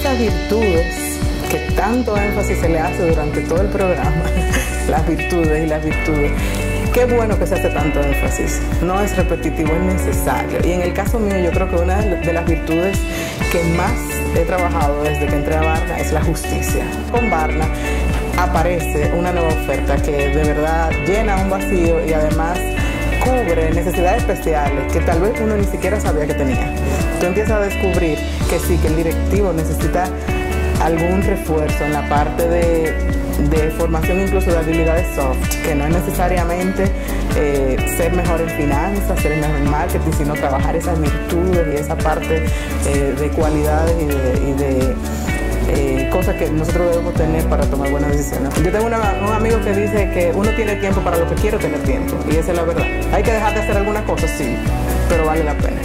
esas virtudes que tanto énfasis se le hace durante todo el programa, las virtudes y las virtudes, Qué bueno que se hace tanto énfasis. No es repetitivo, es necesario. Y en el caso mío, yo creo que una de las virtudes que más he trabajado desde que entré a Barna es la justicia. Con Barna aparece una nueva oferta que de verdad llena un vacío y además cubre necesidades especiales que tal vez uno ni siquiera sabía que tenía. Tú empiezas a descubrir que sí, que el directivo necesita algún refuerzo en la parte de de formación incluso de habilidades soft, que no es necesariamente eh, ser mejor en finanzas, ser mejor en marketing, sino trabajar esas virtudes y esa parte eh, de cualidades y de, eh, cosas que nosotros debemos tener para tomar buenas decisiones. Yo tengo un amigo que dice que uno tiene tiempo para lo que quiere tener tiempo, y esa es la verdad. Hay que dejar de hacer algunas cosas, sí, pero vale la pena.